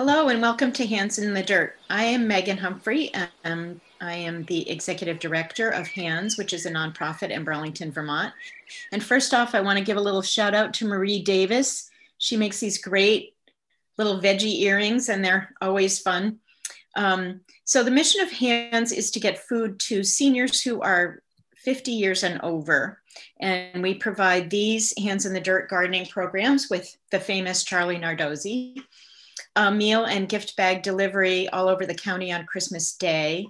Hello and welcome to Hands in the Dirt. I am Megan Humphrey. and I am the executive director of Hands, which is a nonprofit in Burlington, Vermont. And first off, I want to give a little shout out to Marie Davis. She makes these great little veggie earrings, and they're always fun. Um, so, the mission of Hands is to get food to seniors who are 50 years and over. And we provide these Hands in the Dirt gardening programs with the famous Charlie Nardozzi uh, meal and gift bag delivery all over the county on Christmas Day,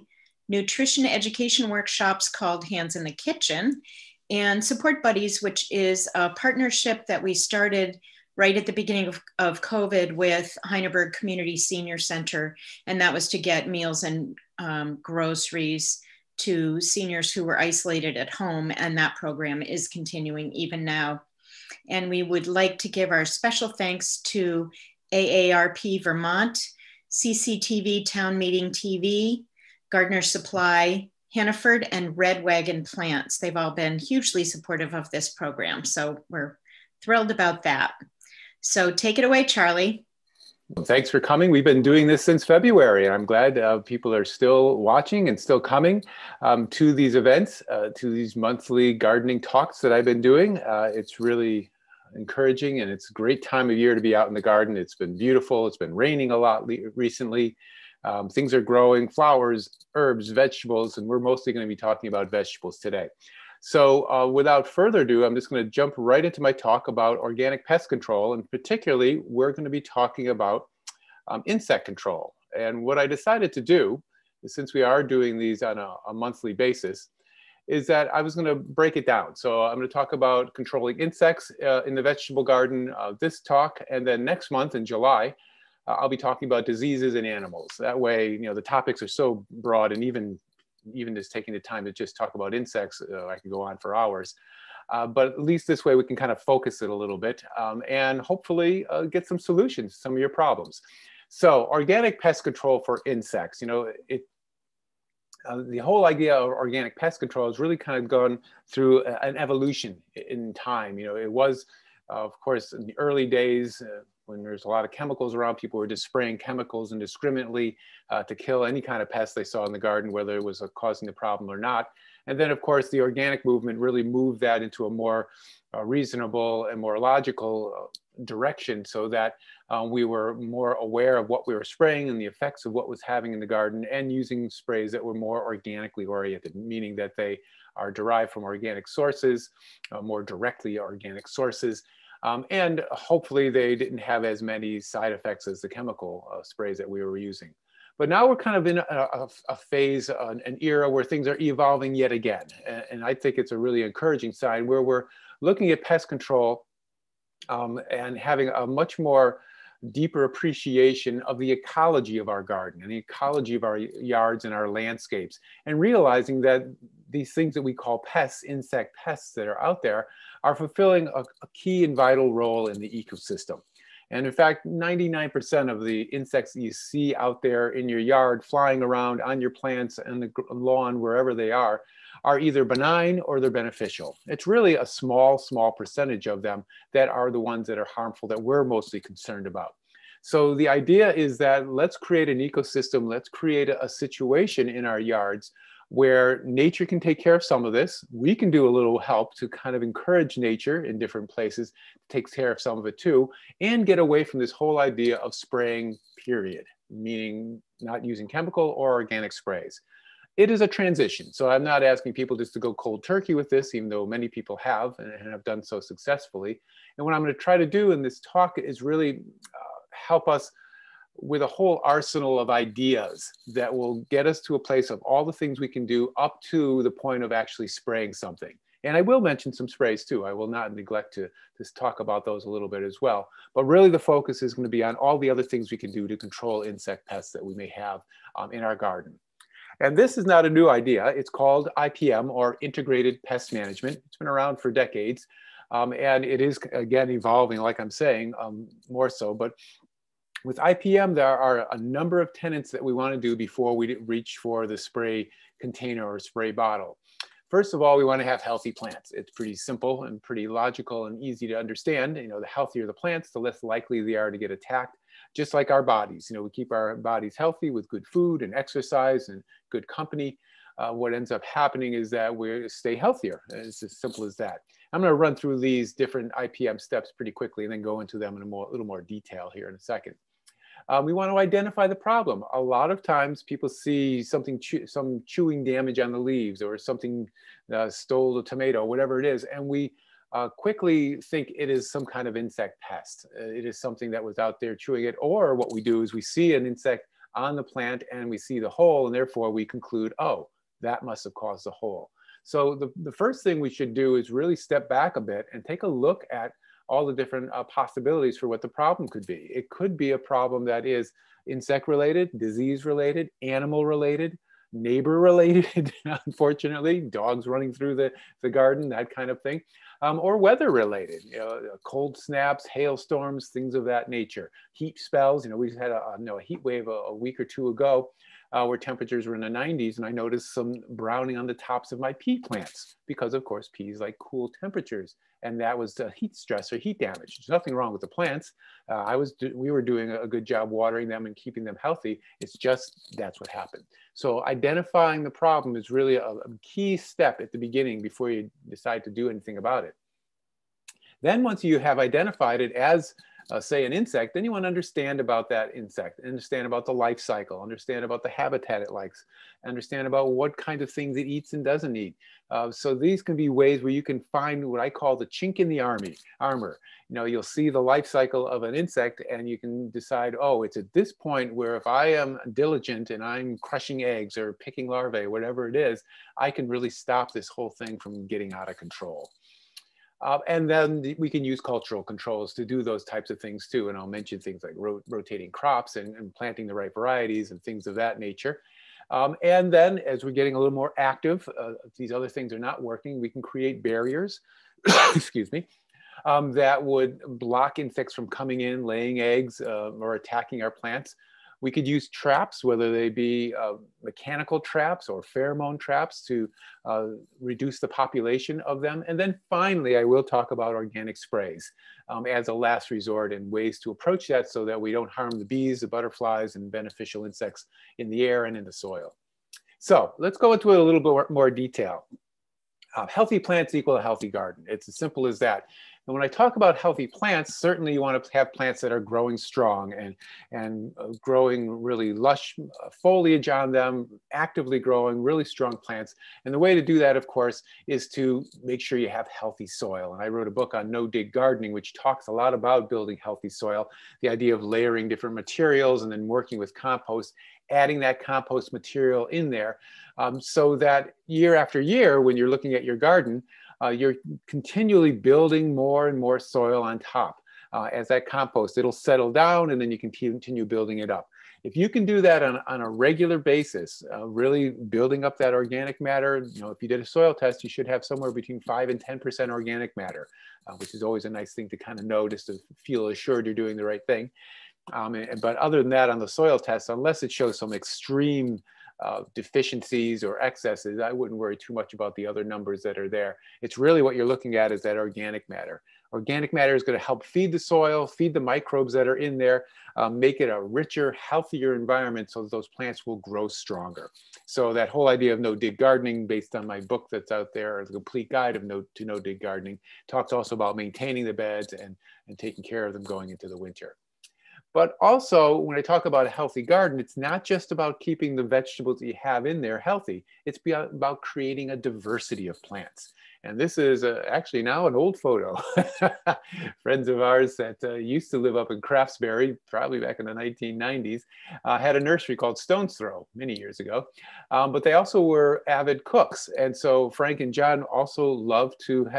nutrition education workshops called Hands in the Kitchen, and Support Buddies, which is a partnership that we started right at the beginning of, of COVID with Heineberg Community Senior Center. And that was to get meals and um, groceries to seniors who were isolated at home. And that program is continuing even now. And we would like to give our special thanks to AARP Vermont, CCTV Town Meeting TV, Gardener Supply, Hannaford, and Red Wagon Plants. They've all been hugely supportive of this program. So we're thrilled about that. So take it away, Charlie. Well, thanks for coming. We've been doing this since February, and I'm glad uh, people are still watching and still coming um, to these events, uh, to these monthly gardening talks that I've been doing. Uh, it's really encouraging and it's a great time of year to be out in the garden. It's been beautiful. It's been raining a lot recently. Um, things are growing, flowers, herbs, vegetables, and we're mostly going to be talking about vegetables today. So uh, without further ado, I'm just going to jump right into my talk about organic pest control. And particularly, we're going to be talking about um, insect control. And what I decided to do, since we are doing these on a, a monthly basis, is that I was going to break it down. So I'm going to talk about controlling insects uh, in the vegetable garden uh, this talk, and then next month in July, uh, I'll be talking about diseases in animals. That way, you know, the topics are so broad, and even even just taking the time to just talk about insects, uh, I can go on for hours. Uh, but at least this way we can kind of focus it a little bit um, and hopefully uh, get some solutions to some of your problems. So organic pest control for insects, you know, it, uh, the whole idea of organic pest control has really kind of gone through a, an evolution in time. You know, it was, uh, of course, in the early days uh, when there's a lot of chemicals around, people were just spraying chemicals indiscriminately uh, to kill any kind of pest they saw in the garden, whether it was uh, causing the problem or not. And then, of course, the organic movement really moved that into a more uh, reasonable and more logical direction so that um, we were more aware of what we were spraying and the effects of what was having in the garden and using sprays that were more organically oriented, meaning that they are derived from organic sources, uh, more directly organic sources. Um, and hopefully they didn't have as many side effects as the chemical uh, sprays that we were using. But now we're kind of in a, a, a phase, an, an, era where things are evolving yet again. And, and I think it's a really encouraging sign where we're looking at pest control um, and having a much more deeper appreciation of the ecology of our garden and the ecology of our yards and our landscapes and realizing that these things that we call pests, insect pests that are out there, are fulfilling a, a key and vital role in the ecosystem. And in fact, 99% of the insects you see out there in your yard, flying around on your plants and the lawn, wherever they are, are either benign or they're beneficial. It's really a small, small percentage of them that are the ones that are harmful that we're mostly concerned about. So the idea is that let's create an ecosystem, let's create a situation in our yards where nature can take care of some of this. We can do a little help to kind of encourage nature in different places, takes care of some of it too, and get away from this whole idea of spraying, period, meaning not using chemical or organic sprays it is a transition. So I'm not asking people just to go cold turkey with this, even though many people have and have done so successfully. And what I'm going to try to do in this talk is really uh, help us with a whole arsenal of ideas that will get us to a place of all the things we can do up to the point of actually spraying something. And I will mention some sprays too. I will not neglect to just talk about those a little bit as well. But really the focus is going to be on all the other things we can do to control insect pests that we may have um, in our garden. And this is not a new idea. It's called IPM or Integrated Pest Management. It's been around for decades. Um, and it is, again, evolving, like I'm saying, um, more so. But with IPM, there are a number of tenants that we want to do before we reach for the spray container or spray bottle. First of all, we want to have healthy plants. It's pretty simple and pretty logical and easy to understand. You know, the healthier the plants, the less likely they are to get attacked just like our bodies. You know, we keep our bodies healthy with good food and exercise and good company. Uh, what ends up happening is that we stay healthier. It's as simple as that. I'm going to run through these different IPM steps pretty quickly and then go into them in a more, little more detail here in a second. Um, we want to identify the problem. A lot of times people see something, some chewing damage on the leaves or something uh, stole a tomato, whatever it is, and we uh, quickly think it is some kind of insect pest. Uh, it is something that was out there chewing it. Or what we do is we see an insect on the plant and we see the hole and therefore we conclude, oh, that must have caused the hole. So the, the first thing we should do is really step back a bit and take a look at all the different uh, possibilities for what the problem could be. It could be a problem that is insect related, disease related, animal related, neighbor related, unfortunately, dogs running through the, the garden, that kind of thing, um, or weather related, you know, cold snaps, hailstorms, things of that nature, heat spells. You know, we just had a, you know, a heat wave a, a week or two ago uh, where temperatures were in the 90s and I noticed some browning on the tops of my pea plants because of course peas like cool temperatures and that was the heat stress or heat damage. There's nothing wrong with the plants. Uh, I was, we were doing a good job watering them and keeping them healthy. It's just, that's what happened. So identifying the problem is really a, a key step at the beginning before you decide to do anything about it. Then once you have identified it as uh, say an insect, then you want to understand about that insect, understand about the life cycle, understand about the habitat it likes, understand about what kind of things it eats and doesn't eat. Uh, so these can be ways where you can find what I call the chink in the army armor. You know, you'll see the life cycle of an insect and you can decide, oh, it's at this point where if I am diligent and I'm crushing eggs or picking larvae, whatever it is, I can really stop this whole thing from getting out of control. Uh, and then we can use cultural controls to do those types of things too. And I'll mention things like ro rotating crops and, and, planting the right varieties and things of that nature. Um, and then as we're getting a little more active, uh, these other things are not working, we can create barriers, excuse me, um, that would block insects from coming in, laying eggs, uh, or attacking our plants. We could use traps, whether they be uh, mechanical traps or pheromone traps to uh, reduce the population of them. And then finally, I will talk about organic sprays um, as a last resort and ways to approach that so that we don't harm the bees, the butterflies, and beneficial insects in the air and in the soil. So let's go into it a little bit more detail. Uh, healthy plants equal a healthy garden. It's as simple as that. And when I talk about healthy plants, certainly you want to have plants that are growing strong and, and uh, growing really lush uh, foliage on them, actively growing really strong plants. And the way to do that, of course, is to make sure you have healthy soil. And I wrote a book on no-dig gardening, which talks a lot about building healthy soil, the idea of layering different materials and then working with compost adding that compost material in there um, so that year after year, when you're looking at your garden, uh, you're continually building more and more soil on top. Uh, as that compost, it'll settle down and then you can continue building it up. If you can do that on, on a regular basis, uh, really building up that organic matter, you know, if you did a soil test, you should have somewhere between five and 10% organic matter, uh, which is always a nice thing to kind of know just to feel assured you're doing the right thing. Um, but other than that, on the soil test, unless it shows some extreme uh, deficiencies or excesses, I wouldn't worry too much about the other numbers that are there. It's really what you're looking at is that organic matter. Organic matter is going to help feed the soil, feed the microbes that are in there, um, make it a richer, healthier environment so those plants will grow stronger. So that whole idea of no-dig gardening based on my book that's out there, the complete guide of no to no-dig gardening, talks also about maintaining the beds and, and taking care of them going into the winter. But also, when I talk about a healthy garden, it's not just about keeping the vegetables that you have in there healthy. It's about creating a diversity of plants. And this is uh, actually now an old photo. Friends of ours that uh, used to live up in Craftsbury, probably back in the 1990s, uh, had a nursery called Stone's Throw many years ago. Um, but they also were avid cooks. And so Frank and John also loved to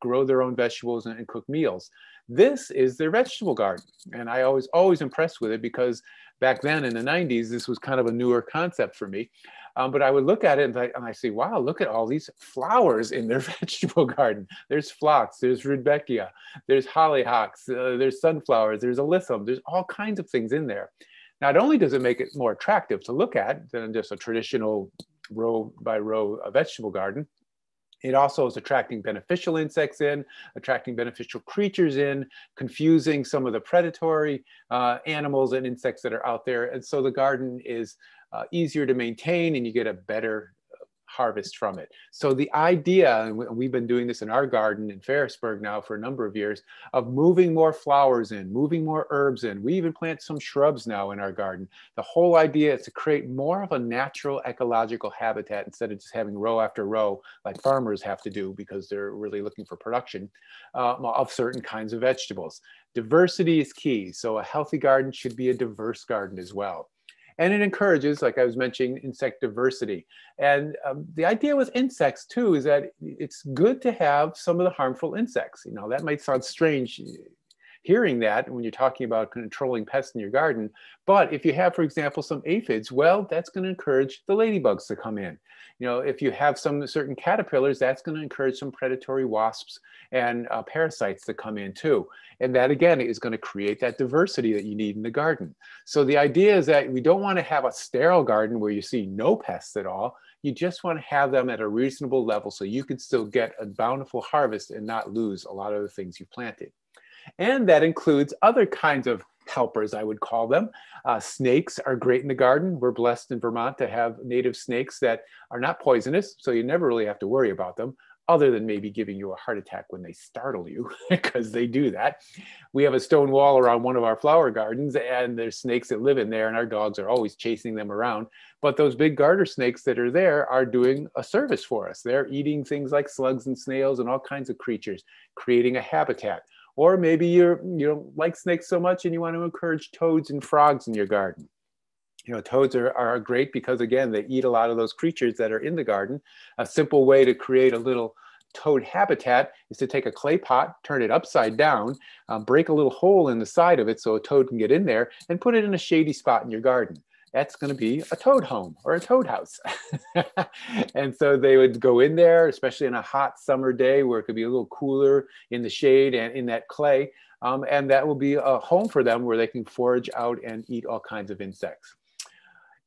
grow their own vegetables and, and cook meals. This is their vegetable garden. And I always, always impressed with it because back then in the 90s, this was kind of a newer concept for me. Um, but I would look at it and I, and I say, wow, look at all these flowers in their vegetable garden. There's phlox, there's rudbeckia, there's hollyhocks, uh, there's sunflowers, there's alyssum, there's all kinds of things in there. Not only does it make it more attractive to look at than just a traditional row by row vegetable garden, It also is attracting beneficial insects in, attracting beneficial creatures in, confusing some of the predatory uh, animals and insects that are out there. And so the garden is uh, easier to maintain and you get a better harvest from it. So the idea, and we've been doing this in our garden in Ferrisburg now for a number of years, of moving more flowers in, moving more herbs in. We even plant some shrubs now in our garden. The whole idea is to create more of a natural ecological habitat instead of just having row after row like farmers have to do because they're really looking for production uh, of certain kinds of vegetables. Diversity is key. So a healthy garden should be a diverse garden as well. And it encourages, like I was mentioning, insect diversity. And um, the idea with insects too is that it's good to have some of the harmful insects. You know, that might sound strange hearing that when you're talking about controlling pests in your garden. But if you have, for example, some aphids, well, that's going to encourage the ladybugs to come in. You know, if you have some certain caterpillars, that's going to encourage some predatory wasps and uh, parasites to come in too. And that again is going to create that diversity that you need in the garden. So the idea is that we don't want to have a sterile garden where you see no pests at all. You just want to have them at a reasonable level so you can still get a bountiful harvest and not lose a lot of the things you planted. And that includes other kinds of helpers, I would call them. Uh, snakes are great in the garden. We're blessed in Vermont to have native snakes that are not poisonous, so you never really have to worry about them other than maybe giving you a heart attack when they startle you, because they do that. We have a stone wall around one of our flower gardens, and there's snakes that live in there, and our dogs are always chasing them around. But those big garter snakes that are there are doing a service for us. They're eating things like slugs and snails and all kinds of creatures, creating a habitat. Or maybe you're, you don't like snakes so much and you want to encourage toads and frogs in your garden. You know, toads are, are great because again, they eat a lot of those creatures that are in the garden. A simple way to create a little toad habitat is to take a clay pot, turn it upside down, um, break a little hole in the side of it so a toad can get in there and put it in a shady spot in your garden that's going to be a toad home or a toad house. and so they would go in there, especially in a hot summer day where it could be a little cooler in the shade and in that clay. Um, and that will be a home for them where they can forage out and eat all kinds of insects.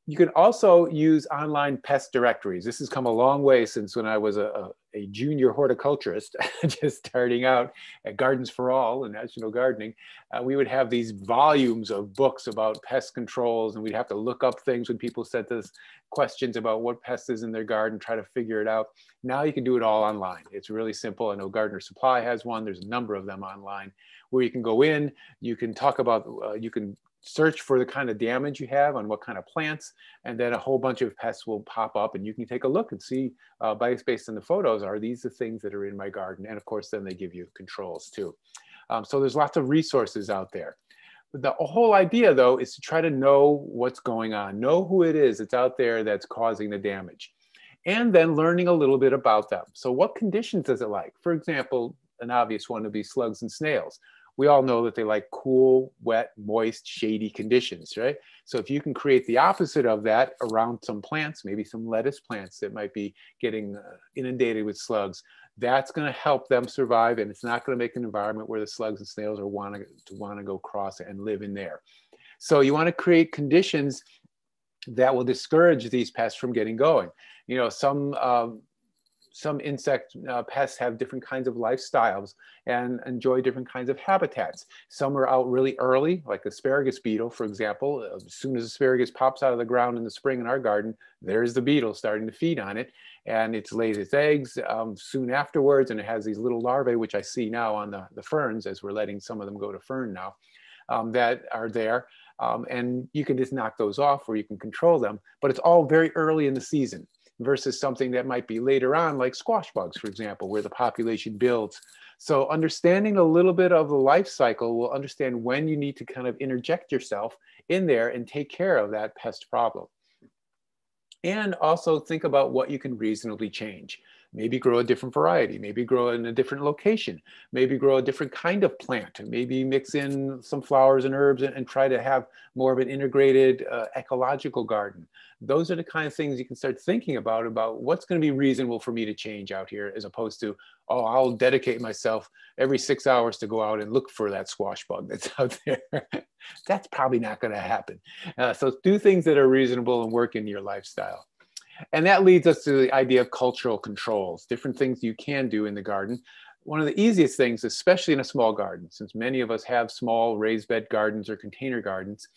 You can also use online pest directories. This has come a long way since when I was a, a junior horticulturist, just starting out at Gardens for All and National Gardening. Uh, we would have these volumes of books about pest controls, and we'd have to look up things when people sent us questions about what pest is in their garden, try to figure it out. Now you can do it all online. It's really simple. I know Gardener Supply has one. There's a number of them online where you can go in, you can talk about, uh, you can search for the kind of damage you have on what kind of plants, and then a whole bunch of pests will pop up and you can take a look and see uh, based on the photos, are these the things that are in my garden? And of course, then they give you controls too. Um, so there's lots of resources out there. The whole idea though is to try to know what's going on, know who it is that's out there that's causing the damage, and then learning a little bit about them. So what conditions does it like? For example, an obvious one would be slugs and snails we all know that they like cool, wet, moist, shady conditions, right? So if you can create the opposite of that around some plants, maybe some lettuce plants that might be getting uh, inundated with slugs, that's going to help them survive, and it's not going to make an environment where the slugs and snails are want to want to go cross and live in there. So you want to create conditions that will discourage these pests from getting going. You know, some um, some insect uh, pests have different kinds of lifestyles and enjoy different kinds of habitats. Some are out really early, like asparagus beetle, for example. As soon as asparagus pops out of the ground in the spring in our garden, there's the beetle starting to feed on it. And it lays its eggs um, soon afterwards, and it has these little larvae, which I see now on the, the ferns, as we're letting some of them go to fern now, um, that are there. Um, and you can just knock those off or you can control them, but it's all very early in the season versus something that might be later on, like squash bugs, for example, where the population builds. So understanding a little bit of the life cycle will understand when you need to kind of interject yourself in there and take care of that pest problem. And also think about what you can reasonably change maybe grow a different variety, maybe grow in a different location, maybe grow a different kind of plant, maybe mix in some flowers and herbs and, and try to have more of an integrated uh, ecological garden. Those are the kind of things you can start thinking about, about what's gonna be reasonable for me to change out here as opposed to, oh, I'll dedicate myself every six hours to go out and look for that squash bug that's out there. that's probably not gonna happen. Uh, so do things that are reasonable and work in your lifestyle. And that leads us to the idea of cultural controls, different things you can do in the garden. One of the easiest things, especially in a small garden, since many of us have small raised bed gardens or container gardens,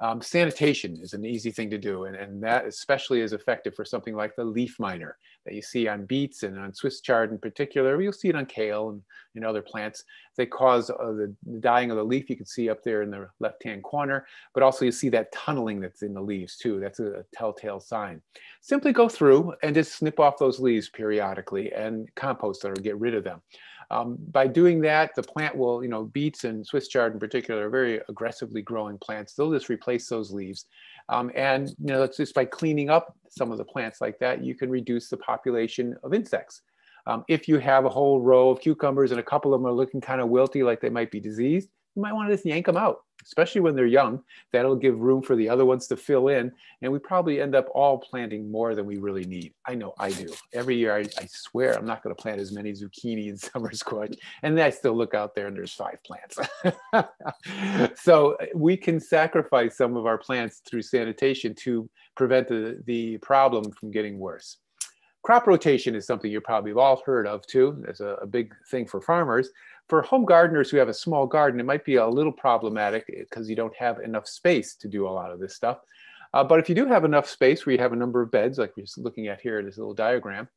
um, sanitation is an easy thing to do, and, and that especially is effective for something like the leaf miner that you see on beets and on Swiss chard in particular. You'll see it on kale and in other plants. They cause uh, the dying of the leaf. You can see up there in the left-hand corner, but also you see that tunneling that's in the leaves too. That's a, a telltale sign. Simply go through and just snip off those leaves periodically and compost them or get rid of them. Um, by doing that, the plant will, you know, beets and Swiss chard in particular are very aggressively growing plants. They'll just replace those leaves. Um, and, you know, just by cleaning up some of the plants like that, you can reduce the population of insects. Um, if you have a whole row of cucumbers and a couple of them are looking kind of wilty, like they might be diseased, you might want to just yank them out, especially when they're young. That'll give room for the other ones to fill in. And we probably end up all planting more than we really need. I know I do. Every year, I, I swear I'm not going to plant as many zucchini and summer squash. And then I still look out there and there's five plants. so uh, we can sacrifice some of our plants through sanitation to prevent the, the problem from getting worse. Crop rotation is something you probably have all heard of too. It's a, a big thing for farmers for home gardeners who have a small garden, it might be a little problematic because you don't have enough space to do a lot of this stuff. Uh, but if you do have enough space where you have a number of beds, like we're just looking at here in this little diagram,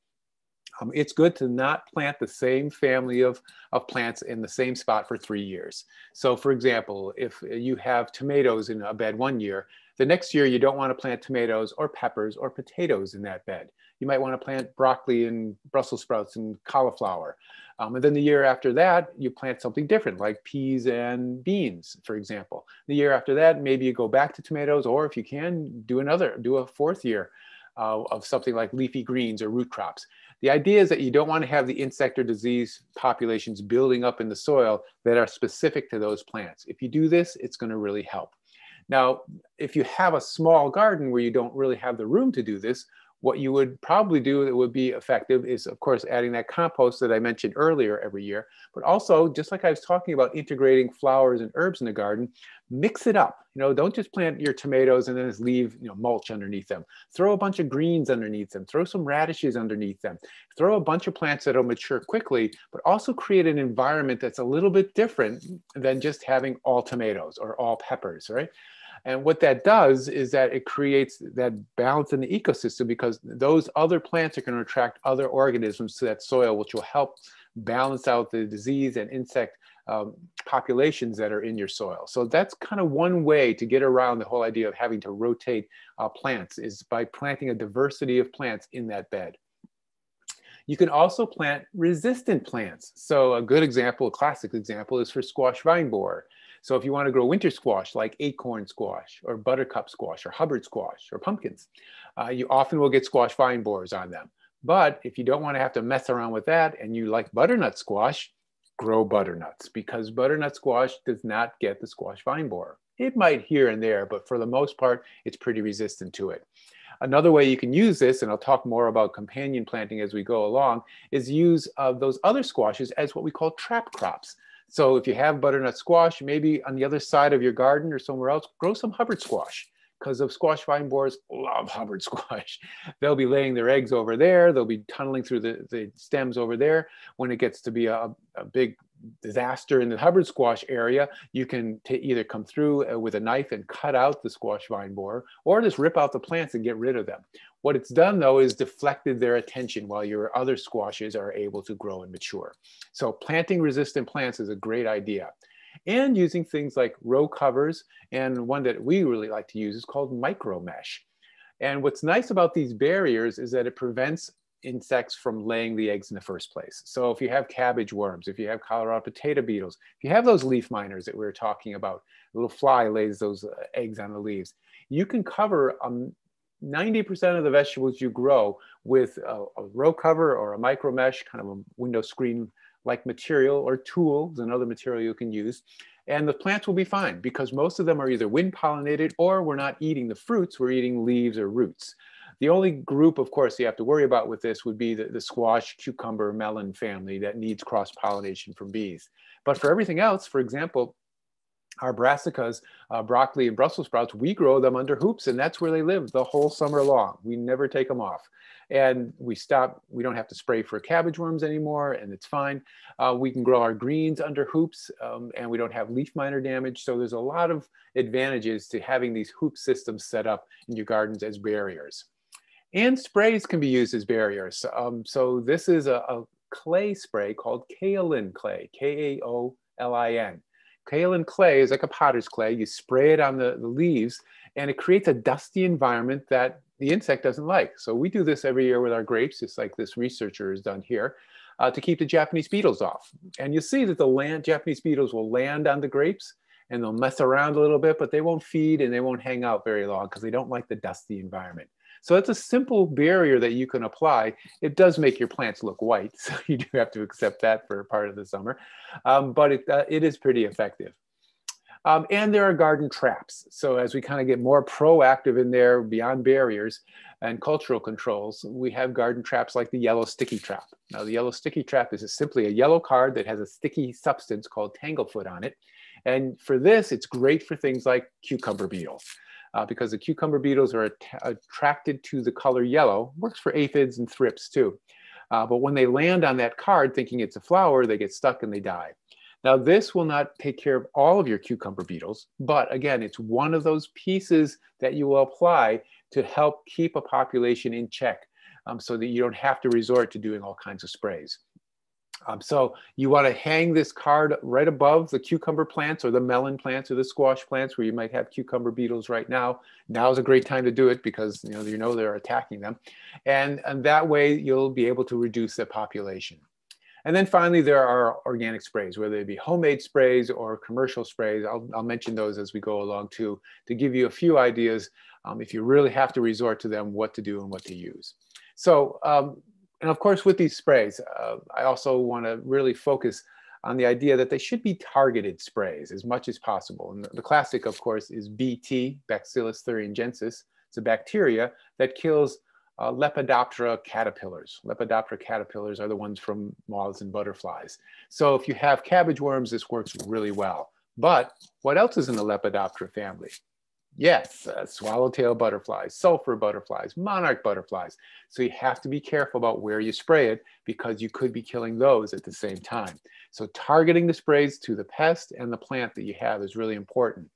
um, it's good to not plant the same family of, of plants in the same spot for three years. So for example, if you have tomatoes in a bed one year, the next year you don't want to plant tomatoes or peppers or potatoes in that bed. You might want to plant broccoli and Brussels sprouts and cauliflower. Um, and then the year after that, you plant something different, like peas and beans, for example. The year after that, maybe you go back to tomatoes, or if you can, do another, do a fourth year uh, of something like leafy greens or root crops. The idea is that you don't want to have the insect or disease populations building up in the soil that are specific to those plants. If you do this, it's going to really help. Now, if you have a small garden where you don't really have the room to do this, what you would probably do that would be effective is, of course, adding that compost that I mentioned earlier every year, but also, just like I was talking about integrating flowers and herbs in the garden, mix it up. You know, don't just plant your tomatoes and then just leave, you know, mulch underneath them. Throw a bunch of greens underneath them. Throw some radishes underneath them. Throw a bunch of plants that'll mature quickly, but also create an environment that's a little bit different than just having all tomatoes or all peppers, right? And what that does is that it creates that balance in the ecosystem because those other plants are going to attract other organisms to that soil, which will help balance out the disease and insect um, populations that are in your soil. So that's kind of one way to get around the whole idea of having to rotate uh, plants is by planting a diversity of plants in that bed. You can also plant resistant plants. So a good example, a classic example is for squash vine borer. So if you want to grow winter squash like acorn squash or buttercup squash or Hubbard squash or pumpkins, uh, you often will get squash vine borers on them. But if you don't want to have to mess around with that and you like butternut squash, grow butternuts because butternut squash does not get the squash vine borer. It might here and there, but for the most part, it's pretty resistant to it. Another way you can use this, and I'll talk more about companion planting as we go along, is use uh, those other squashes as what we call trap crops. So if you have butternut squash, maybe on the other side of your garden or somewhere else, grow some Hubbard squash because of squash vine borers love Hubbard squash. They'll be laying their eggs over there. They'll be tunneling through the, the stems over there. When it gets to be a, a big disaster in the Hubbard squash area, you can either come through uh, with a knife and cut out the squash vine borer or just rip out the plants and get rid of them. What it's done though is deflected their attention while your other squashes are able to grow and mature. So planting resistant plants is a great idea. And using things like row covers and one that we really like to use is called micro mesh. And what's nice about these barriers is that it prevents insects from laying the eggs in the first place. So if you have cabbage worms, if you have Colorado potato beetles, if you have those leaf miners that we were talking about, a little fly lays those uh, eggs on the leaves, you can cover um, 90% of the vegetables you grow with a, a, row cover or a micro mesh, kind of a window screen like material or tools, another material you can use. And the plants will be fine because most of them are either wind pollinated or we're not eating the fruits, we're eating leaves or roots. The only group, of course, you have to worry about with this would be the, the squash, cucumber, melon family that needs cross pollination from bees. But for everything else, for example, our brassicas, uh, broccoli and Brussels sprouts, we grow them under hoops and that's where they live the whole summer long. We never take them off. And we stop, we don't have to spray for cabbage worms anymore and it's fine. Uh, we can grow our greens under hoops um, and we don't have leaf miner damage. So there's a lot of advantages to having these hoop systems set up in your gardens as barriers. And sprays can be used as barriers. Um, so this is a, a clay spray called kaolin clay, K-A-O-L-I-N. Kaolin clay is like a potter's clay. You spray it on the, the leaves and it creates a dusty environment that the insect doesn't like. So we do this every year with our grapes, just like this researcher has done here, uh, to keep the Japanese beetles off. And you see that the land, Japanese beetles will land on the grapes and they'll mess around a little bit, but they won't feed and they won't hang out very long because they don't like the dusty environment. So that's a simple barrier that you can apply. It does make your plants look white, so you do have to accept that for part of the summer, um, but it, uh, it is pretty effective. Um, and there are garden traps. So as we kind of get more proactive in there beyond barriers and cultural controls, we have garden traps like the yellow sticky trap. Now the yellow sticky trap is simply a yellow card that has a sticky substance called tanglefoot on it. And for this, it's great for things like cucumber beetle uh, because the cucumber beetles are att attracted to the color yellow. Works for aphids and thrips too. Uh, but when they land on that card thinking it's a flower, they get stuck and they die. Now this will not take care of all of your cucumber beetles, but again, it's one of those pieces that you will apply to help keep a population in check um, so that you don't have to resort to doing all kinds of sprays. Um, so you want to hang this card right above the cucumber plants or the melon plants or the squash plants where you might have cucumber beetles right now. Now is a great time to do it because you know, you know they're attacking them. And, and that way you'll be able to reduce the population. And then finally, there are organic sprays, whether they be homemade sprays or commercial sprays. I'll, I'll mention those as we go along too, to give you a few ideas um, if you really have to resort to them, what to do and what to use. So um, and of course, with these sprays, uh, I also want to really focus on the idea that they should be targeted sprays as much as possible. And the, classic, of course, is BT, Bacillus thuringiensis. It's a bacteria that kills uh, Lepidoptera caterpillars. Lepidoptera caterpillars are the ones from moths and butterflies. So if you have cabbage worms, this works really well. But what else is in the Lepidoptera family? Yes, uh, swallowtail butterflies, sulfur butterflies, monarch butterflies. So you have to be careful about where you spray it because you could be killing those at the same time. So targeting the sprays to the pest and the plant that you have is really important.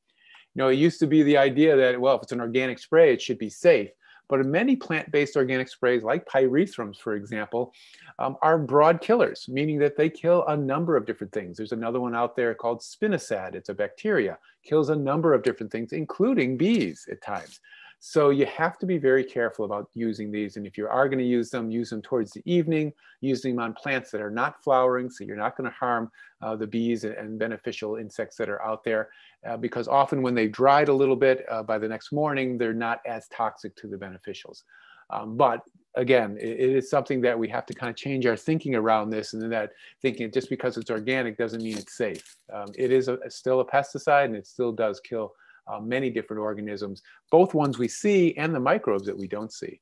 You know, it used to be the idea that, well, if it's an organic spray, it should be safe. But many plant-based organic sprays, like pyrethrums, for example, um, are broad killers, meaning that they kill a number of different things. There's another one out there called spinosad. It's a bacteria, kills a number of different things, including bees at times. So you have to be very careful about using these. And if you are going to use them, use them towards the evening, use them on plants that are not flowering. So you're not going to harm uh, the bees and beneficial insects that are out there. Uh, because often when they've dried a little bit uh, by the next morning, they're not as toxic to the beneficials. Um, but again, it, it is something that we have to kind of change our thinking around this and that thinking just because it's organic doesn't mean it's safe. Um, it is a, still a pesticide and it still does kill uh, many different organisms, both ones we see and the microbes that we don't see.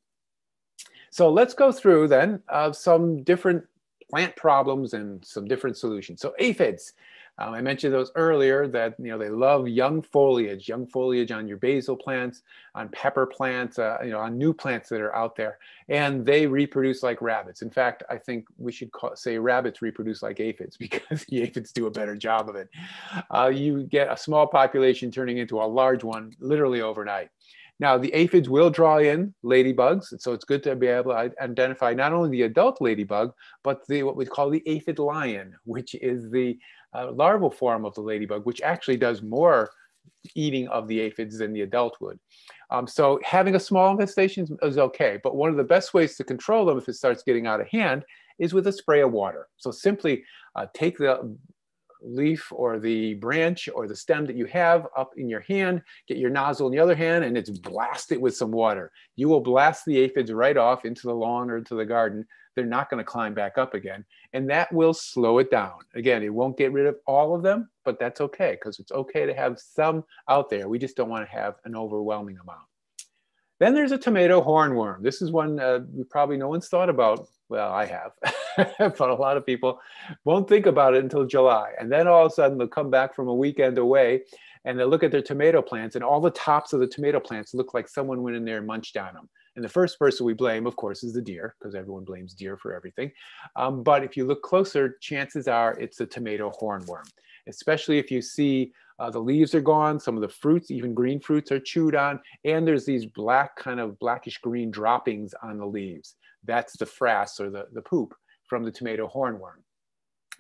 So let's go through then uh, some different plant problems and some different solutions. So aphids, um, I mentioned those earlier that you know they love young foliage, young foliage on your basil plants, on pepper plants, uh, you know, on new plants that are out there, and they reproduce like rabbits. In fact, I think we should call, say rabbits reproduce like aphids because the aphids do a better job of it. Uh, you get a small population turning into a large one literally overnight. Now, the aphids will draw in ladybugs, so it's good to be able to identify not only the adult ladybug, but the what we call the aphid lion, which is the uh, larval form of the ladybug, which actually does more eating of the aphids than the adult would. Um, so having a small infestation is okay, but one of the best ways to control them if it starts getting out of hand is with a spray of water. So simply uh, take the leaf or the branch or the stem that you have up in your hand, get your nozzle in the other hand, and it's blast it with some water. You will blast the aphids right off into the lawn or into the garden. They're not going to climb back up again. And that will slow it down. Again, it won't get rid of all of them, but that's okay because it's okay to have some out there. We just don't want to have an overwhelming amount. Then there's a tomato hornworm. This is one uh, probably no one's thought about. Well, I have, but a lot of people won't think about it until July. And then all of a sudden they'll come back from a weekend away and they'll look at their tomato plants and all the tops of the tomato plants look like someone went in there and munched on them. And the first person we blame, of course, is the deer, because everyone blames deer for everything. Um, but if you look closer, chances are it's a tomato hornworm, especially if you see uh, the leaves are gone, some of the fruits, even green fruits, are chewed on, and there's these black, kind of blackish green droppings on the leaves. That's the frass or the, the poop from the tomato hornworm.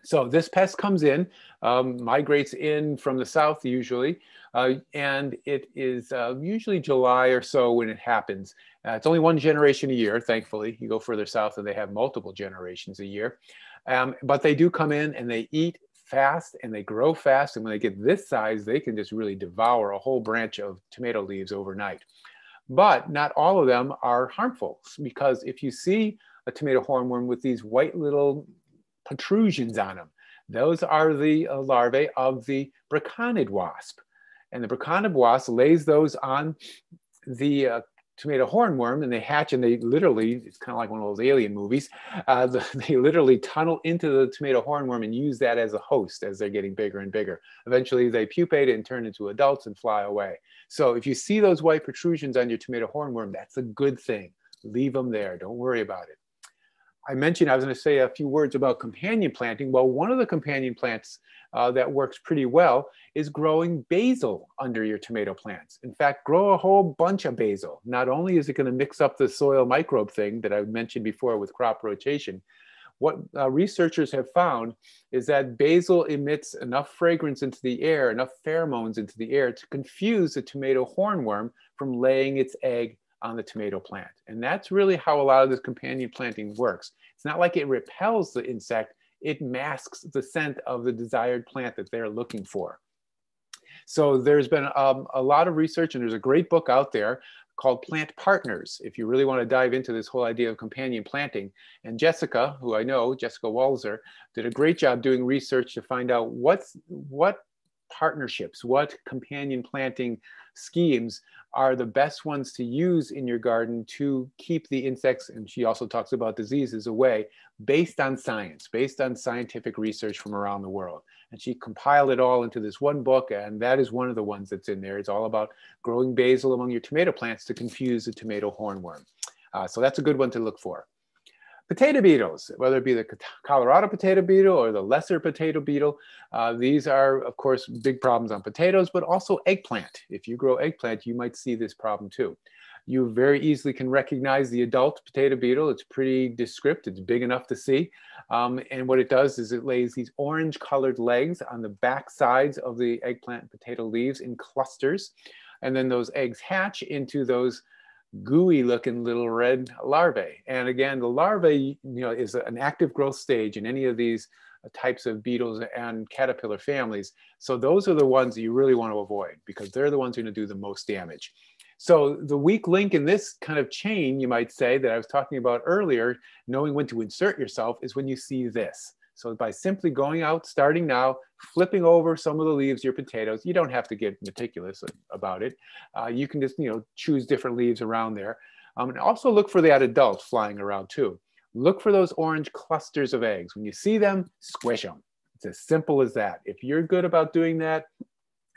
So this pest comes in, um, migrates in from the south usually, uh, and it is uh, usually July or so when it happens. Uh, it's only one generation a year, thankfully. You go further south and they have multiple generations a year. Um, but they do come in and they eat fast and they grow fast. And when they get this size, they can just really devour a whole branch of tomato leaves overnight. But not all of them are harmful because if you see a tomato hornworm with these white little protrusions on them. Those are the uh, larvae of the braconid wasp. And the braconid wasp lays those on the uh, tomato hornworm and they hatch and they literally, it's kind of like one of those alien movies, uh, the, they literally tunnel into the tomato hornworm and use that as a host as they're getting bigger and bigger. Eventually they pupate and turn into adults and fly away. So if you see those white protrusions on your tomato hornworm, that's a good thing. Leave them there, don't worry about it. I mentioned I was going to say a few words about companion planting. Well, one of the companion plants uh, that works pretty well is growing basil under your tomato plants. In fact, grow a whole bunch of basil. Not only is it going to mix up the soil microbe thing that I mentioned before with crop rotation, what uh, researchers have found is that basil emits enough fragrance into the air, enough pheromones into the air to confuse the tomato hornworm from laying its egg on the tomato plant. And that's really how a lot of this companion planting works. It's not like it repels the insect, it masks the scent of the desired plant that they're looking for. So there's been um, a lot of research and there's a great book out there called Plant Partners, if you really want to dive into this whole idea of companion planting. And Jessica, who I know, Jessica Walliser, did a great job doing research to find out what's, what partnerships, what companion planting schemes are the best ones to use in your garden to keep the insects, and she also talks about diseases away, based on science, based on scientific research from around the world. And she compiled it all into this one book, and that is one of the ones that's in there. It's all about growing basil among your tomato plants to confuse the tomato hornworm. Uh, so that's a good one to look for. Potato beetles, whether it be the Colorado potato beetle or the lesser potato beetle, uh, these are, of course, big problems on potatoes, but also eggplant. If you grow eggplant, you might see this problem too. You very easily can recognize the adult potato beetle. It's pretty descript, it's big enough to see. Um, and what it does is it lays these orange colored legs on the back sides of the eggplant potato leaves in clusters. And then those eggs hatch into those gooey looking little red larvae. And again, the larvae, you know, is an active growth stage in any of these uh, types of beetles and caterpillar families. So those are the ones you really want to avoid because they're the ones who are going to do the most damage. So the weak link in this kind of chain, you might say, that I was talking about earlier, knowing when to insert yourself is when you see this. So by simply going out, starting now, flipping over some of the leaves, your potatoes, you don't have to get meticulous about it. Uh, you can just, you know, choose different leaves around there. Um, and also look for that adult flying around too. Look for those orange clusters of eggs. When you see them, squish them. It's as simple as that. If you're good about doing that,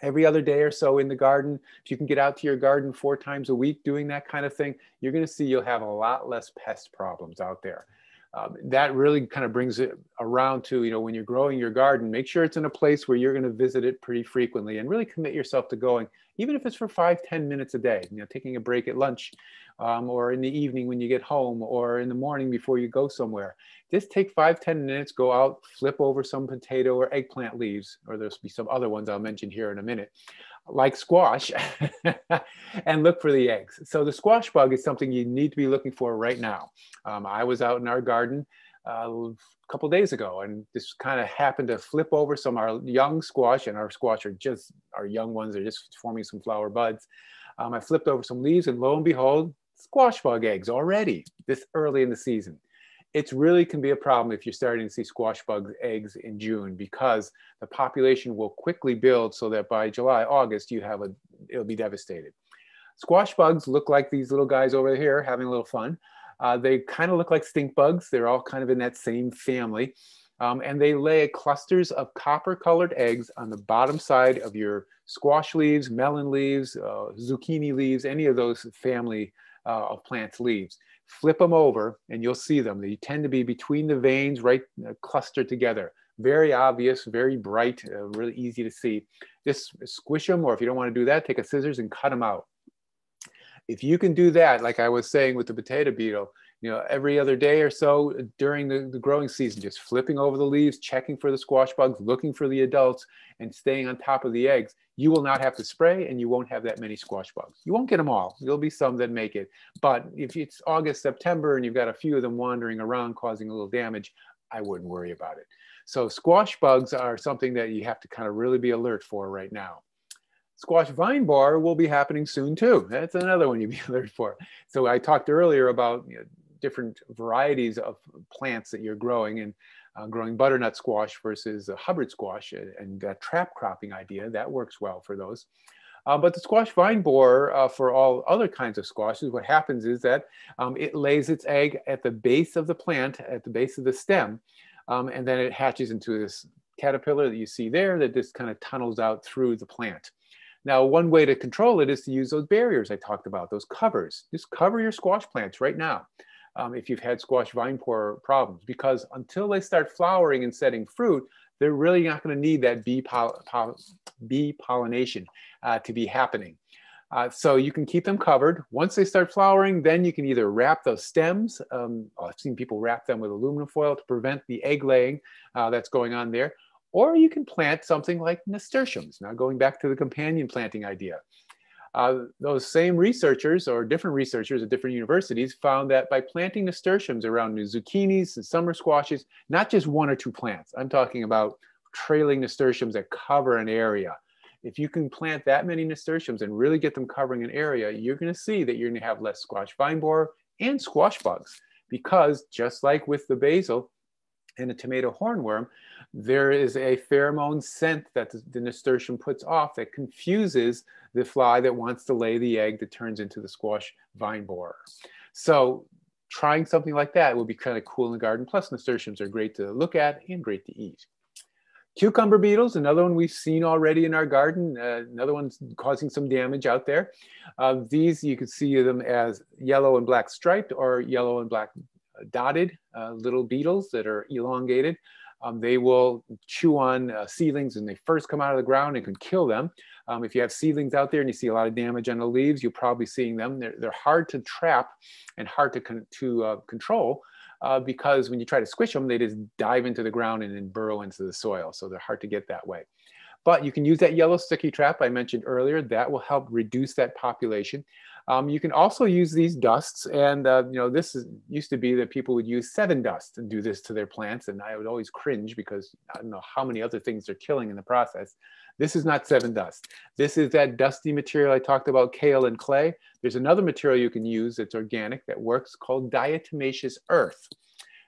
every other day or so in the garden. If you can get out to your garden four times a week doing that kind of thing, you're going to see you'll have a lot less pest problems out there um, that really kind of brings it around to you know when you're growing your garden make sure it's in a place where you're going to visit it pretty frequently and really commit yourself to going even if it's for five ten minutes a day you know taking a break at lunch um, or in the evening when you get home or in the morning before you go somewhere. Just take five ten minutes go out flip over some potato or eggplant leaves or there'll be some other ones i'll mention here in a minute like squash and look for the eggs. So the squash bug is something you need to be looking for right now. Um, I was out in our garden uh, a couple days ago and this kind of happened to flip over some of our young squash and our squash are just, our young ones are just forming some flower buds. Um, I flipped over some leaves and lo and behold, squash bug eggs already this early in the season it really can be a problem if you're starting to see squash bug eggs in June because the population will quickly build so that by July, August, you have a, it'll be devastated. Squash bugs look like these little guys over here having a little fun. Uh, they kind of look like stink bugs. They're all kind of in that same family. Um, and they lay clusters of copper colored eggs on the bottom side of your squash leaves, melon leaves, uh, zucchini leaves, any of those family uh, of plants leaves. Flip them over and you'll see them. They tend to be between the veins, right uh, clustered together. Very obvious, very bright, uh, really easy to see. Just squish them, or if you don't want to do that, take a scissors and cut them out. If you can do that, like I was saying with the potato beetle, you know, every other day or so during the, the growing season, just flipping over the leaves, checking for the squash bugs, looking for the adults, and staying on top of the eggs, you will not have to spray and you won't have that many squash bugs. You won't get them all. There'll be some that make it. But if it's August, September, and you've got a few of them wandering around causing a little damage, I wouldn't worry about it. So squash bugs are something that you have to kind of really be alert for right now. Squash vine borer will be happening soon too. That's another one you'd be alert for. So I talked earlier about you know, different varieties of plants that you're growing and uh, growing butternut squash versus a Hubbard squash and, and trap cropping idea, that works well for those. Uh, but the squash vine borer uh, for all other kinds of squashes, what happens is that um, it lays its egg at the base of the plant, at the base of the stem, um, and then it hatches into this caterpillar that you see there that just kind of tunnels out through the plant. Now, one way to control it is to use those barriers I talked about, those covers. Just cover your squash plants right now um, if you've had squash vine borer problems, because until they start flowering and setting fruit, they're really not going to need that bee, bee pollination uh, to be happening. Uh, so you can keep them covered. Once they start flowering, then you can either wrap those stems. Um, I've seen people wrap them with aluminum foil to prevent the egg laying uh, that's going on there. Or you can plant something like nasturtiums. Now going back to the companion planting idea. Uh, those same researchers or different researchers at different universities found that by planting nasturtiums around zucchinis and summer squashes, not just one or two plants, I'm talking about trailing nasturtiums that cover an area. If you can plant that many nasturtiums and really get them covering an area, you're going to see that you're going to have less squash vine borer and squash bugs. Because just like with the basil and a tomato hornworm, there is a pheromone scent that the nasturtium puts off that confuses the fly that wants to lay the egg that turns into the squash vine borer. So trying something like that would be kind of cool in the garden. Plus nasturtiums are great to look at and great to eat. Cucumber beetles, another one we've seen already in our garden, uh, another one's causing some damage out there. Uh, these, you can see them as yellow and black striped or yellow and black dotted uh, little beetles that are elongated. Um, they will chew on uh, seedlings when they first come out of the ground and can kill them. Um, if you have seedlings out there and you see a lot of damage on the leaves, you're probably seeing them. They're, they're hard to trap and hard to, con to uh, control uh, because when you try to squish them, they just dive into the ground and then burrow into the soil. So they're hard to get that way. But you can use that yellow sticky trap I mentioned earlier. That will help reduce that population. Um, you can also use these dusts, and uh, you know this is, used to be that people would use Sevin dust and do this to their plants, and I would always cringe because I don't know how many other things they're killing in the process. This is not Sevin dust. This is that dusty material I talked about, kaolin clay. There's another material you can use that's organic that works called diatomaceous earth.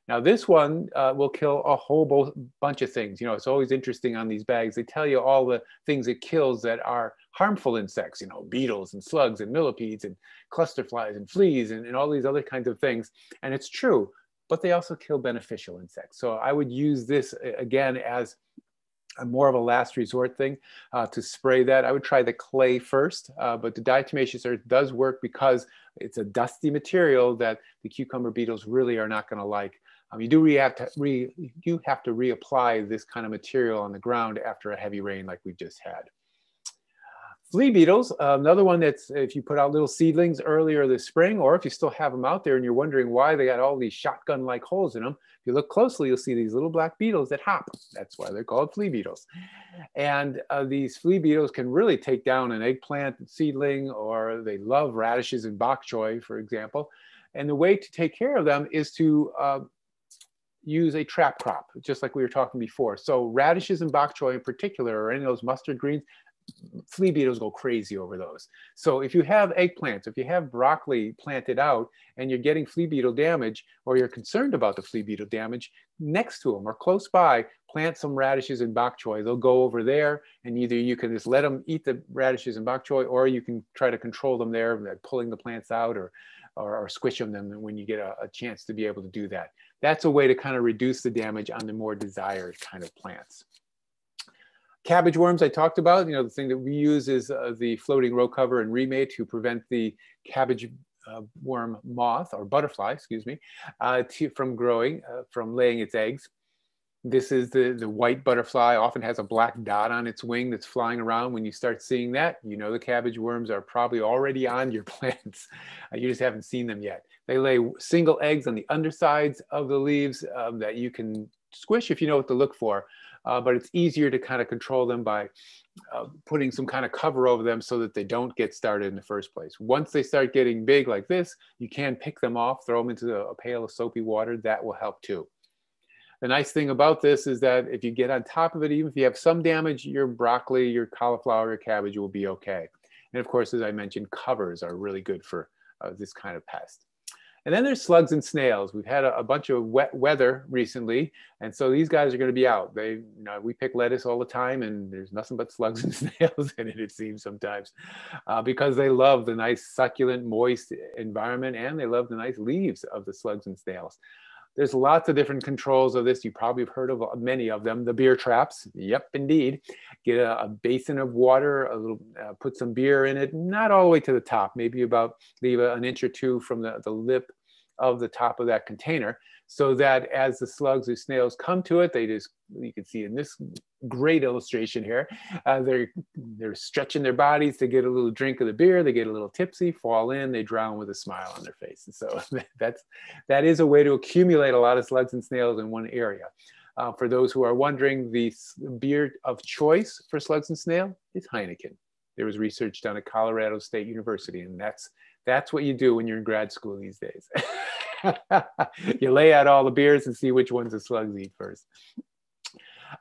Now this one uh, will kill a whole bunch of things. You know, it's always interesting on these bags. They tell you all the things it kills that are harmful insects, you know, beetles and slugs and millipedes and cluster flies and fleas and, and all these other kinds of things. And it's true, but they also kill beneficial insects. So I would use this again as a more of a last resort thing uh, to spray that. I would try the clay first, uh, but the diatomaceous earth does work because it's a dusty material that the cucumber beetles really are not gonna like. Um, you do re have to re, you have to reapply this kind of material on the ground after a heavy rain like we just had. Flea beetles, another one that's if you put out little seedlings earlier this spring, or if you still have them out there and you're wondering why they got all these shotgun-like holes in them, if you look closely, you'll see these little black beetles that hop. That's why they're called flea beetles. And uh, these flea beetles can really take down an eggplant seedling, or they love radishes and bok choy, for example. And the way to take care of them is to uh, use a trap crop, just like we were talking before. So radishes and bok choy in particular, or any of those mustard greens, flea beetles go crazy over those. So if you have eggplants, if you have broccoli planted out and you're getting flea beetle damage or you're concerned about the flea beetle damage, next to them or close by, plant some radishes and bok choy. They'll go over there and either you can just let them eat the radishes and bok choy or you can try to control them there, by pulling the plants out or, or, or squish them when you get a, a chance to be able to do that. That's a way to kind of reduce the damage on the more desired kind of plants. Cabbage worms I talked about, you know, the thing that we use is uh, the floating row cover and Reemay to prevent the cabbage uh, worm moth or butterfly, excuse me, uh, to, from growing, uh, from laying its eggs. This is the, the white butterfly, often has a black dot on its wing that's flying around. When you start seeing that, you know the cabbage worms are probably already on your plants. Uh, you just haven't seen them yet. They lay single eggs on the undersides of the leaves um, that you can squish if you know what to look for uh, but it's easier to kind of control them by uh, putting some kind of cover over them so that they don't get started in the first place. Once they start getting big like this, you can pick them off, throw them into a pail of soapy water. That will help too. The nice thing about this is that if you get on top of it, even if you have some damage, your broccoli, your cauliflower, your cabbage will be okay. And of course, as I mentioned, covers are really good for uh, this kind of pest. And then there's slugs and snails. We've had a, a, bunch of wet weather recently, and so these guys are going to be out. They, you know, we pick lettuce all the time, and there's nothing but slugs and snails in it. It seems sometimes, uh, because they love the nice succulent, moist environment, and they love the nice leaves of the slugs and snails. There's lots of different controls of this. You probably have heard of many of them. The beer traps. Yep, indeed. Get a, a basin of water, a little, uh, put some beer in it, not all the way to the top, maybe about leave a, an inch or two from the, the lip of the top of that container so that as the slugs or snails come to it, they just, you can see in this great illustration here, uh, they're, they're stretching their bodies to get a little drink of the beer, they get a little tipsy, fall in, they drown with a smile on their face. And so that's, that is a way to accumulate a lot of slugs and snails in one area. Uh, for those who are wondering, the beer of choice for slugs and snail is Heineken. There was research done at Colorado State University, and that's that's what you do when you're in grad school these days. you lay out all the beers and see which ones the slugs eat first.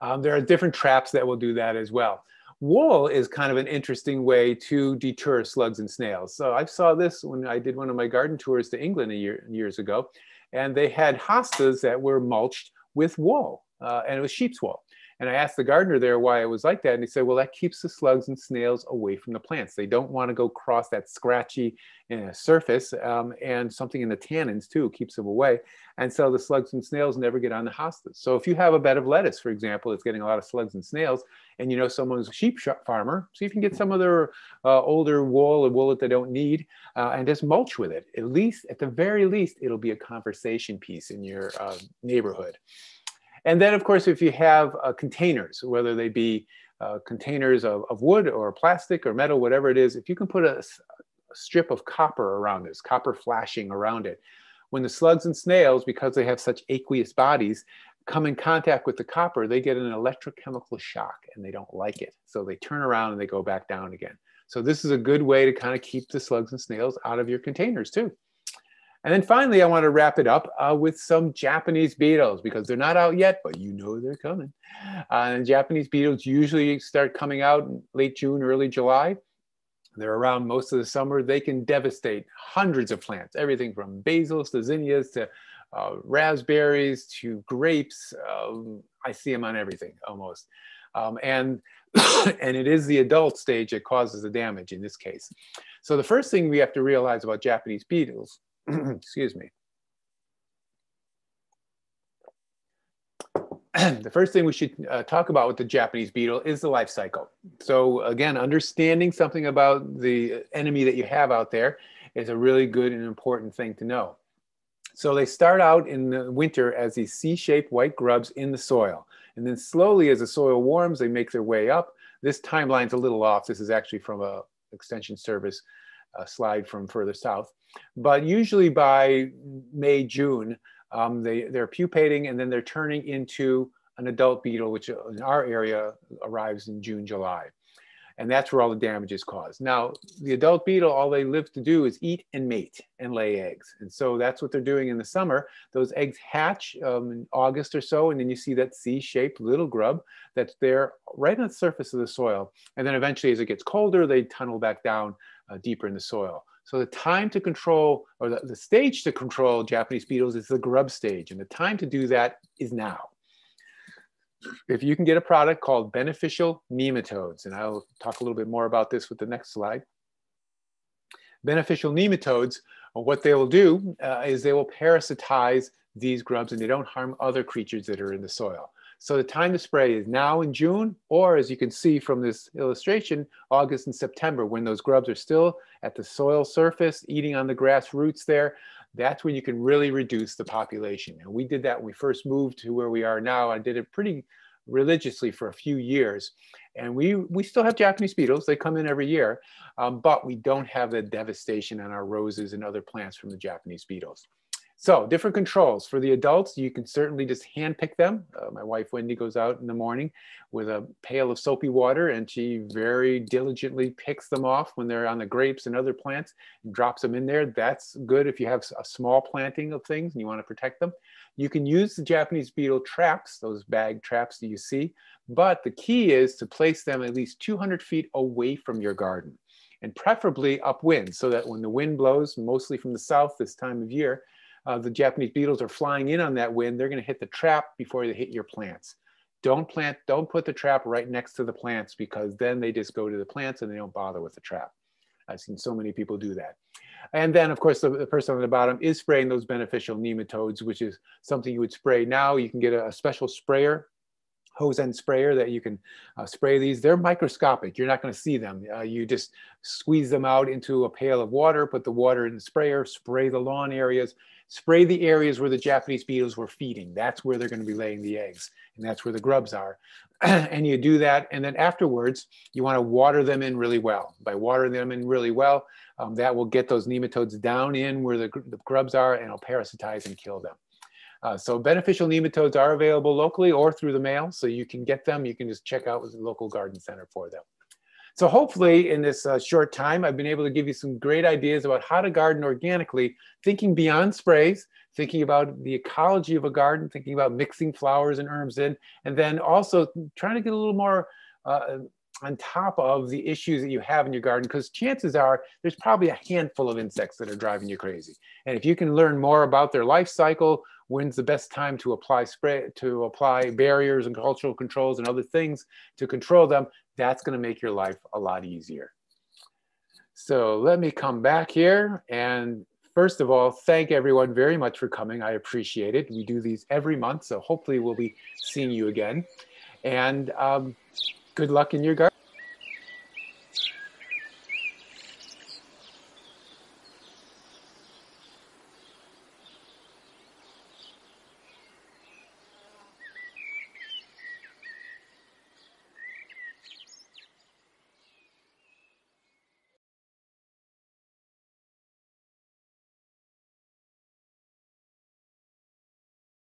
Um, there are different traps that will do that as well. Wool is kind of an interesting way to deter slugs and snails. So I saw this when I did one of my garden tours to England a year, years ago, and they had hostas that were mulched with wool, uh, and it was sheep's wool. And I asked the gardener there why it was like that. And he said, well, that keeps the slugs and snails away from the plants. They don't want to go cross that scratchy uh, surface um, and something in the tannins too keeps them away. And so the slugs and snails never get on the hostas. So if you have a bed of lettuce, for example, that's getting a lot of slugs and snails, and you know someone's a sheep farmer, if you can get some of their uh, older wool or wool that they don't need uh, and just mulch with it. At least, at the very least, it'll be a conversation piece in your uh, neighborhood. And then, of course, if you have uh, containers, whether they be uh, containers of, of, wood or plastic or metal, whatever it is, if you can put a, a, strip of copper around this, copper flashing around it, when the slugs and snails, because they have such aqueous bodies, come in contact with the copper, they get an electrochemical shock and they don't like it. So they turn around and they go back down again. So this is a good way to kind of keep the slugs and snails out of your containers too. And then finally, I want to wrap it up uh, with some Japanese beetles because they're not out yet, but you know they're coming. Uh, and Japanese beetles usually start coming out in late June, early July. They're around most of the summer. They can devastate hundreds of plants, everything from basils to zinnias to uh, raspberries to grapes. Um, I see them on everything almost. Um, and, and it is the adult stage that causes the damage in this case. So the first thing we have to realize about Japanese beetles excuse me. the first thing we should uh, talk about with the Japanese beetle is the life cycle. So again, understanding something about the enemy that you have out there is a really good and important thing to know. So they start out in the winter as these C-shaped white grubs in the soil. And then slowly as the soil warms, they make their way up. This timeline's a little off. This is actually from a extension service uh, slide from further south. But usually by May, June, um, they, they're pupating and then they're turning into an adult beetle, which in our area arrives in June, July. and that's where all the damage is caused. Now, the adult beetle, all they live to do is eat and mate and lay eggs. And so that's what they're doing in the summer. Those eggs hatch um, in August or so, and then you see that C-shaped little grub that's there right on the surface of the soil. And then eventually, as it gets colder, they tunnel back down uh, deeper in the soil. So the time to control, or the, the stage to control Japanese beetles is the grub stage. And the time to do that is now if you can get a product called beneficial nematodes, and I'll talk a little bit more about this with the next slide. Beneficial nematodes, what they will do uh, is they will parasitize these grubs and they don't harm other creatures that are in the soil. So the time to spray is now in June, or as you can see from this illustration, August and September, when those grubs are still at the soil surface, eating on the grass roots there that's when you can really reduce the population. And we did that when we first moved to where we are now. I did it pretty religiously for a few years. And we, we still have Japanese beetles, they come in every year, um, but we don't have the devastation on our roses and other plants from the Japanese beetles. So different controls for the adults, you can certainly just hand pick them. Uh, my wife Wendy goes out in the morning with a pail of soapy water and she very diligently picks them off when they're on the grapes and other plants and drops them in there. That's good if you have a small planting of things and you want to protect them. You can use the Japanese beetle traps, those bag traps that you see, but the key is to place them at least 200 feet away from your garden and preferably upwind so that when the wind blows, mostly from the south this time of year, uh, the Japanese beetles are flying in on that wind, they're going to hit the trap before they hit your plants. Don't plant, don't put the trap right next to the plants because then they just go to the plants and they don't bother with the trap. I've seen so many people do that. And then of course, the, the person on the bottom is spraying those beneficial nematodes, which is something you would spray now. You can get a, a special sprayer hose end sprayer that you can uh, spray these. They're microscopic. You're not going to see them. Uh, you just squeeze them out into a pail of water, put the water in the sprayer, spray the lawn areas, spray the areas where the Japanese beetles were feeding. That's where they're going to be laying the eggs, and that's where the grubs are. and you do that, and then afterwards, you want to water them in really well. By watering them in really well, um, that will get those nematodes down in where the, the grubs are, and it'll parasitize and kill them. Uh, so beneficial nematodes are available locally or through the mail, so you can get them. You can just check out with the local garden center for them. So hopefully in this uh, short time, I've been able to give you some great ideas about how to garden organically, thinking beyond sprays, thinking about the ecology of a garden, thinking about mixing flowers and herbs in, and then also trying to get a little more uh, on top of the issues that you have in your garden, because chances are there's probably a handful of insects that are driving you crazy. And if you can learn more about their life cycle, when's the best time to apply spray, to apply barriers and cultural controls and other things to control them, that's going to make your life a lot easier. So let me come back here and first of all, thank everyone very much for coming. I appreciate it. We do these every month, so hopefully we'll be seeing you again. And um, good luck in your garden.